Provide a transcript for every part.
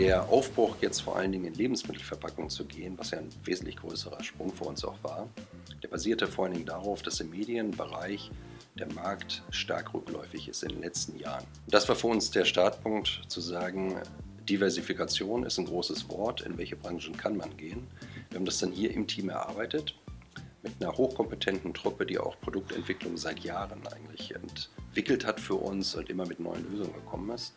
Der Aufbruch jetzt vor allen Dingen in Lebensmittelverpackungen zu gehen, was ja ein wesentlich größerer Sprung für uns auch war, der basierte vor allen Dingen darauf, dass im Medienbereich der Markt stark rückläufig ist in den letzten Jahren. Das war für uns der Startpunkt zu sagen, Diversifikation ist ein großes Wort, in welche Branchen kann man gehen. Wir haben das dann hier im Team erarbeitet mit einer hochkompetenten Truppe, die auch Produktentwicklung seit Jahren eigentlich entwickelt hat für uns und immer mit neuen Lösungen gekommen ist.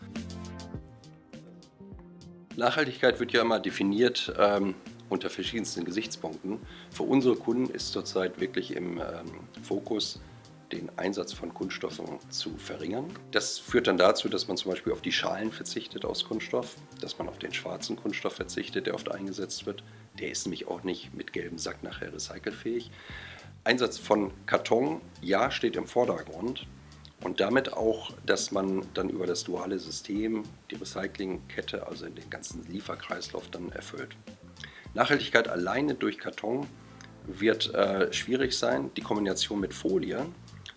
Nachhaltigkeit wird ja immer definiert ähm, unter verschiedensten Gesichtspunkten. Für unsere Kunden ist zurzeit wirklich im ähm, Fokus den Einsatz von Kunststoffen zu verringern. Das führt dann dazu, dass man zum Beispiel auf die Schalen verzichtet aus Kunststoff, dass man auf den schwarzen Kunststoff verzichtet, der oft eingesetzt wird. Der ist nämlich auch nicht mit gelbem Sack nachher recycelfähig. Einsatz von Karton, ja, steht im Vordergrund. Und damit auch, dass man dann über das duale System die Recyclingkette, also in den ganzen Lieferkreislauf, dann erfüllt. Nachhaltigkeit alleine durch Karton wird äh, schwierig sein. Die Kombination mit Folie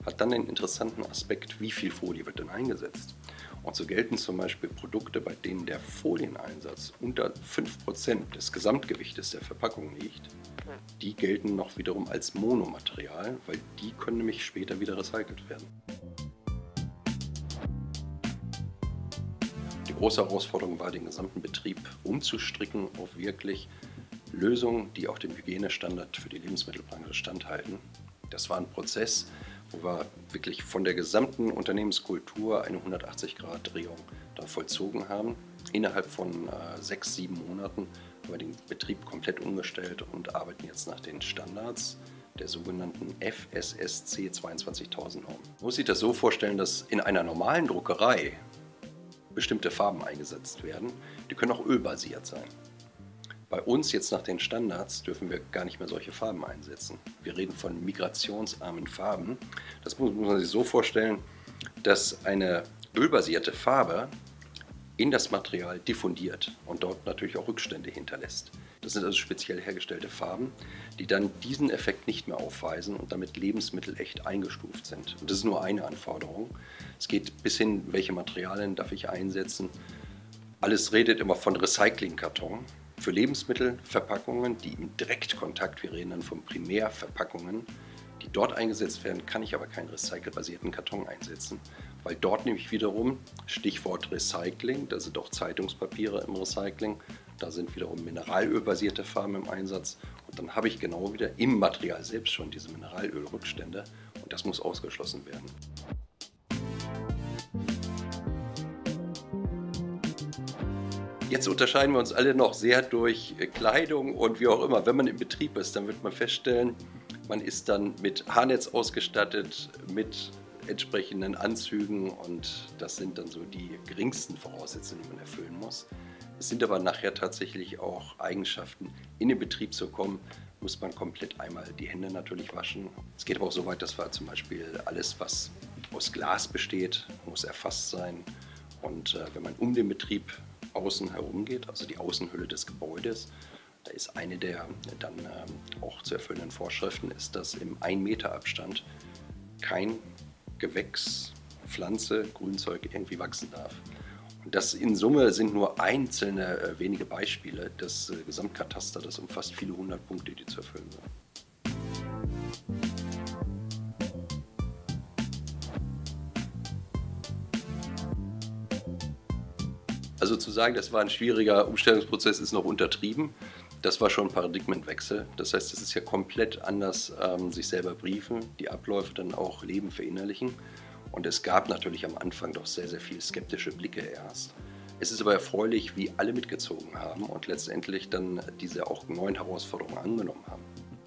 hat dann den interessanten Aspekt, wie viel Folie wird denn eingesetzt. Und so gelten zum Beispiel Produkte, bei denen der Folieneinsatz unter 5% des Gesamtgewichtes der Verpackung liegt, die gelten noch wiederum als Monomaterial, weil die können nämlich später wieder recycelt werden. Große Herausforderung war, den gesamten Betrieb umzustricken auf wirklich Lösungen, die auch dem Hygienestandard für die Lebensmittelbranche standhalten. Das war ein Prozess, wo wir wirklich von der gesamten Unternehmenskultur eine 180-Grad-Drehung da vollzogen haben. Innerhalb von äh, sechs, sieben Monaten haben wir den Betrieb komplett umgestellt und arbeiten jetzt nach den Standards der sogenannten FSSC 22000 Norm. Man muss sich das so vorstellen, dass in einer normalen Druckerei bestimmte Farben eingesetzt werden. Die können auch ölbasiert sein. Bei uns jetzt nach den Standards dürfen wir gar nicht mehr solche Farben einsetzen. Wir reden von migrationsarmen Farben. Das muss, muss man sich so vorstellen, dass eine ölbasierte Farbe in das Material diffundiert und dort natürlich auch Rückstände hinterlässt. Das sind also speziell hergestellte Farben, die dann diesen Effekt nicht mehr aufweisen und damit Lebensmittel echt eingestuft sind. Und das ist nur eine Anforderung. Es geht bis hin, welche Materialien darf ich einsetzen. Alles redet immer von Recyclingkarton für Lebensmittelverpackungen, die im Direktkontakt, wir reden dann von Primärverpackungen, die dort eingesetzt werden, kann ich aber keinen recycelbasierten Karton einsetzen, weil dort nämlich wiederum, Stichwort Recycling, da sind auch Zeitungspapiere im Recycling, da sind wiederum mineralölbasierte Farben im Einsatz und dann habe ich genau wieder im Material selbst schon diese Mineralölrückstände und das muss ausgeschlossen werden. Jetzt unterscheiden wir uns alle noch sehr durch äh, Kleidung und wie auch immer. Wenn man im Betrieb ist, dann wird man feststellen, man ist dann mit Haarnetz ausgestattet, mit entsprechenden Anzügen und das sind dann so die geringsten Voraussetzungen, die man erfüllen muss. Es sind aber nachher tatsächlich auch Eigenschaften. In den Betrieb zu kommen, muss man komplett einmal die Hände natürlich waschen. Es geht aber auch so weit, dass wir zum Beispiel alles, was aus Glas besteht, muss erfasst sein. Und äh, wenn man um den Betrieb außen herum geht, also die Außenhülle des Gebäudes. Da ist eine der dann ähm, auch zu erfüllenden Vorschriften, ist, dass im 1 Meter Abstand kein Gewächs, Pflanze, Grünzeug irgendwie wachsen darf. Das in Summe sind nur einzelne äh, wenige Beispiele. Das äh, Gesamtkataster, das umfasst viele hundert Punkte, die zu erfüllen sind. Also zu sagen, das war ein schwieriger Umstellungsprozess, ist noch untertrieben. Das war schon ein Paradigmenwechsel. Das heißt, es ist ja komplett anders, ähm, sich selber briefen, die Abläufe dann auch leben, verinnerlichen. Und es gab natürlich am Anfang doch sehr, sehr viel skeptische Blicke erst. Es ist aber erfreulich, wie alle mitgezogen haben und letztendlich dann diese auch neuen Herausforderungen angenommen haben.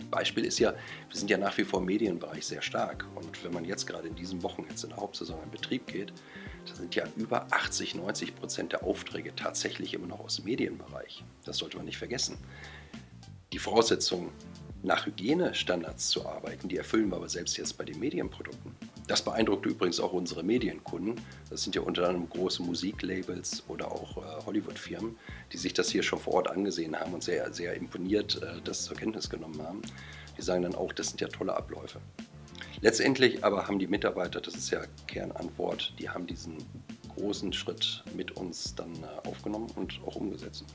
Beispiel ist ja, wir sind ja nach wie vor im Medienbereich sehr stark. Und wenn man jetzt gerade in diesen Wochen jetzt in der Hauptsaison in Betrieb geht, da sind ja über 80, 90 Prozent der Aufträge tatsächlich immer noch aus dem Medienbereich. Das sollte man nicht vergessen. Die Voraussetzung, nach Hygienestandards zu arbeiten, die erfüllen wir aber selbst jetzt bei den Medienprodukten. Das beeindruckt übrigens auch unsere Medienkunden. Das sind ja unter anderem große Musiklabels oder auch äh, Hollywood-Firmen, die sich das hier schon vor Ort angesehen haben und sehr, sehr imponiert äh, das zur Kenntnis genommen haben. Die sagen dann auch, das sind ja tolle Abläufe. Letztendlich aber haben die Mitarbeiter, das ist ja Kernantwort, die haben diesen großen Schritt mit uns dann äh, aufgenommen und auch umgesetzt.